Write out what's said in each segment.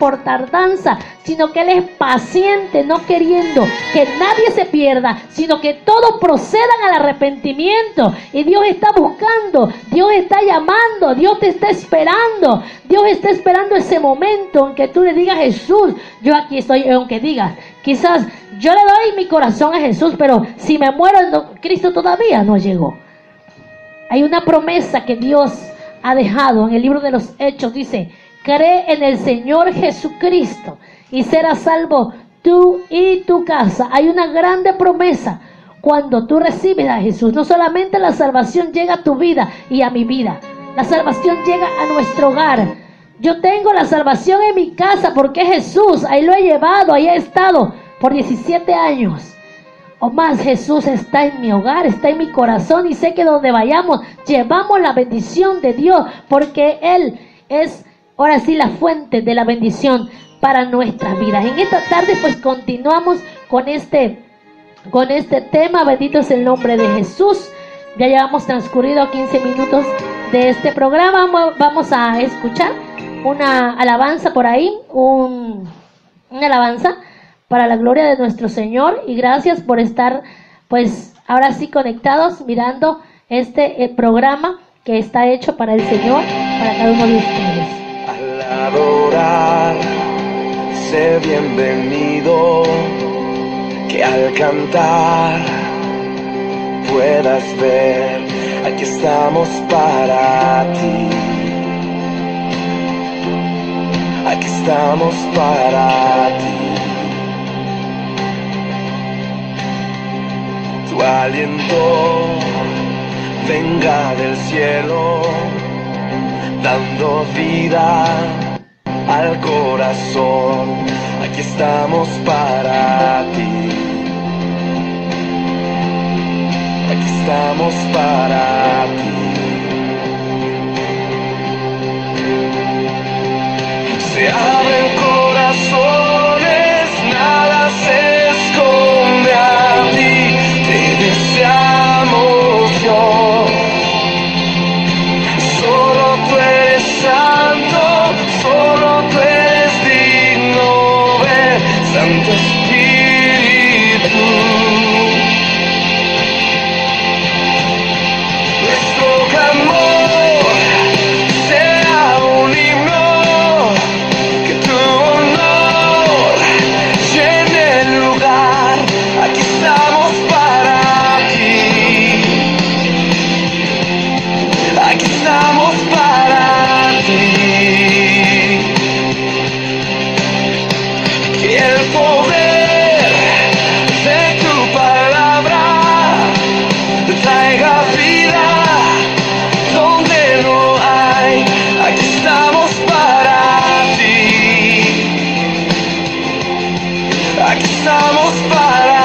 por tardanza, sino que Él es paciente, no queriendo que nadie se pierda, sino que todos procedan al arrepentimiento. Y Dios está buscando, Dios está llamando, Dios te está esperando, Dios está esperando ese momento en que tú le digas Jesús, yo aquí estoy, aunque digas, quizás yo le doy mi corazón a Jesús, pero si me muero, Cristo todavía no llegó. Hay una promesa que Dios ha dejado en el libro de los Hechos. Dice, cree en el Señor Jesucristo y serás salvo tú y tu casa. Hay una grande promesa cuando tú recibes a Jesús. No solamente la salvación llega a tu vida y a mi vida. La salvación llega a nuestro hogar. Yo tengo la salvación en mi casa porque Jesús, ahí lo he llevado, ahí he estado por 17 años o más Jesús está en mi hogar, está en mi corazón y sé que donde vayamos llevamos la bendición de Dios porque Él es ahora sí la fuente de la bendición para nuestras vidas. En esta tarde pues continuamos con este con este tema, bendito es el nombre de Jesús. Ya llevamos transcurrido 15 minutos de este programa. Vamos a escuchar una alabanza por ahí, un, una alabanza para la gloria de nuestro Señor y gracias por estar pues ahora sí conectados mirando este eh, programa que está hecho para el Señor, para cada uno de ustedes. Adorar, sé bienvenido, que al cantar puedas ver, aquí estamos para ti. Aquí estamos para ti. tu aliento venga del cielo, dando vida al corazón. Aquí estamos para ti. Aquí estamos para ti. Se abren corazones, Aquí estamos para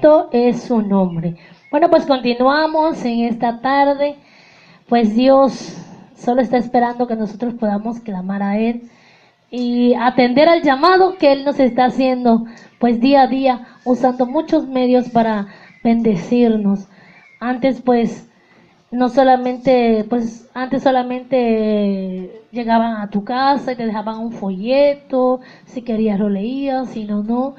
Bendito es su nombre. Bueno, pues continuamos en esta tarde. Pues Dios solo está esperando que nosotros podamos clamar a Él y atender al llamado que Él nos está haciendo, pues día a día, usando muchos medios para bendecirnos. Antes, pues, no solamente, pues, antes solamente llegaban a tu casa y te dejaban un folleto, si querías lo leías, si no, no.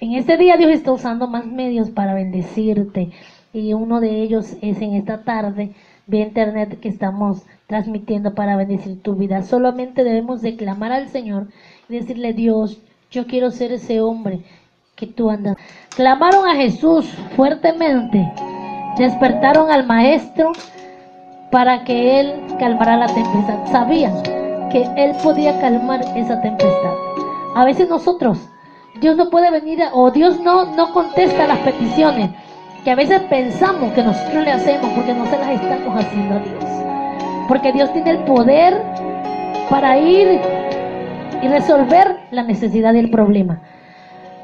En este día Dios está usando más medios para bendecirte y uno de ellos es en esta tarde vía internet que estamos transmitiendo para bendecir tu vida. Solamente debemos declamar al Señor y decirle, Dios, yo quiero ser ese hombre que tú andas. Clamaron a Jesús fuertemente, despertaron al Maestro para que Él calmara la tempestad. Sabían que Él podía calmar esa tempestad. A veces nosotros Dios no puede venir o Dios no, no contesta las peticiones que a veces pensamos que nosotros le hacemos porque no se las estamos haciendo a Dios. Porque Dios tiene el poder para ir y resolver la necesidad del problema.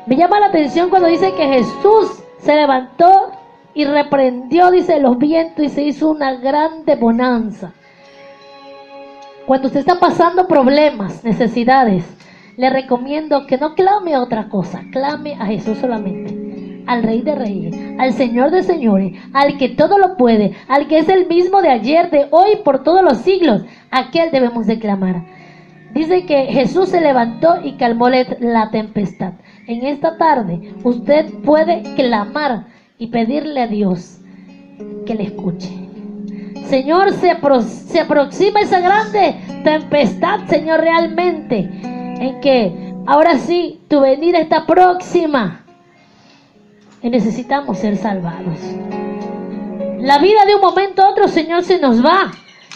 Me llama la atención cuando dice que Jesús se levantó y reprendió, dice, los vientos y se hizo una grande bonanza. Cuando usted está pasando problemas, necesidades, le recomiendo que no clame a otra cosa, clame a Jesús solamente, al Rey de Reyes, al Señor de Señores, al que todo lo puede, al que es el mismo de ayer, de hoy, por todos los siglos, aquel debemos de clamar. Dice que Jesús se levantó y calmó la tempestad. En esta tarde usted puede clamar y pedirle a Dios que le escuche. Señor, se, se aproxima esa grande tempestad, Señor, realmente en que ahora sí tu venida está próxima y necesitamos ser salvados. La vida de un momento a otro, Señor, se nos va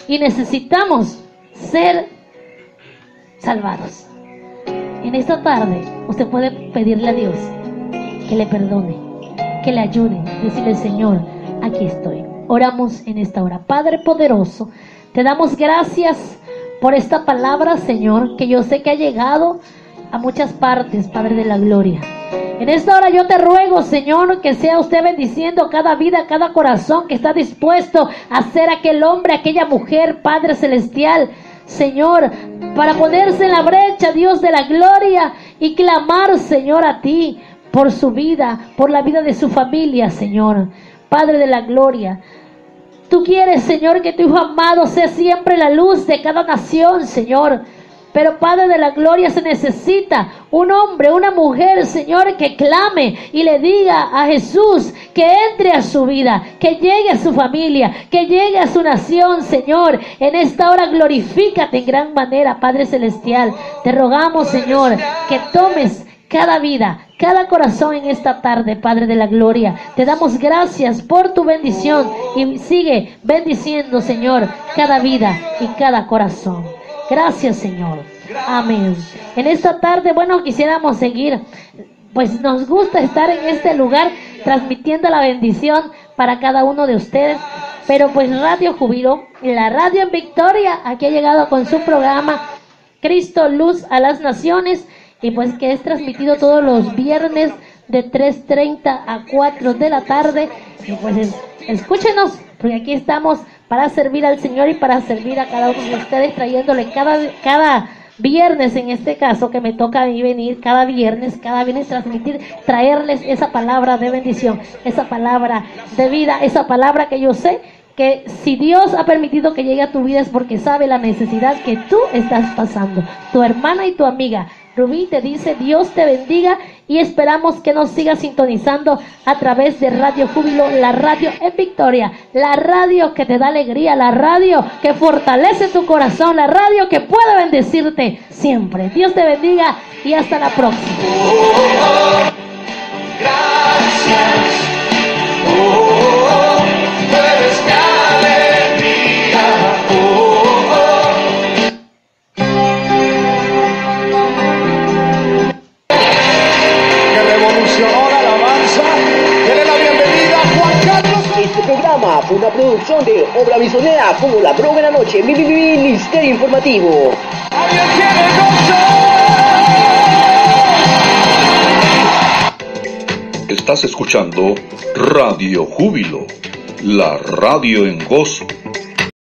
y necesitamos ser salvados. En esta tarde usted puede pedirle a Dios que le perdone, que le ayude, decirle, Señor, aquí estoy. Oramos en esta hora. Padre poderoso, te damos gracias por esta palabra, Señor, que yo sé que ha llegado a muchas partes, Padre de la Gloria. En esta hora yo te ruego, Señor, que sea usted bendiciendo cada vida, cada corazón que está dispuesto a ser aquel hombre, aquella mujer, Padre Celestial, Señor, para ponerse en la brecha, Dios de la Gloria, y clamar, Señor, a ti por su vida, por la vida de su familia, Señor. Padre de la Gloria, Tú quieres, Señor, que tu Hijo amado sea siempre la luz de cada nación, Señor. Pero Padre de la Gloria se necesita un hombre, una mujer, Señor, que clame y le diga a Jesús que entre a su vida, que llegue a su familia, que llegue a su nación, Señor. En esta hora glorifícate en gran manera, Padre Celestial. Te rogamos, Señor, que tomes cada vida, cada corazón en esta tarde, Padre de la Gloria. Te damos gracias por tu bendición y sigue bendiciendo, Señor, cada vida y cada corazón. Gracias, Señor. Amén. En esta tarde, bueno, quisiéramos seguir, pues nos gusta estar en este lugar transmitiendo la bendición para cada uno de ustedes. Pero pues Radio Jubilo, la radio en Victoria, aquí ha llegado con su programa Cristo Luz a las Naciones y pues que es transmitido todos los viernes de 3.30 a 4 de la tarde. Y pues escúchenos, porque aquí estamos para servir al Señor y para servir a cada uno de ustedes, trayéndole cada, cada viernes, en este caso, que me toca a mí venir cada viernes, cada viernes transmitir, traerles esa palabra de bendición, esa palabra de vida, esa palabra que yo sé que si Dios ha permitido que llegue a tu vida es porque sabe la necesidad que tú estás pasando. Tu hermana y tu amiga Rubí te dice Dios te bendiga y esperamos que nos sigas sintonizando a través de Radio Júbilo, la radio en Victoria, la radio que te da alegría, la radio que fortalece tu corazón, la radio que puede bendecirte siempre. Dios te bendiga y hasta la próxima. Fue una producción de Obra Misionera como La Droga en la Noche, mi, mi, mi, Ministerio Informativo. ¿Alguien quiere gozo? Estás escuchando Radio Júbilo, la radio en voz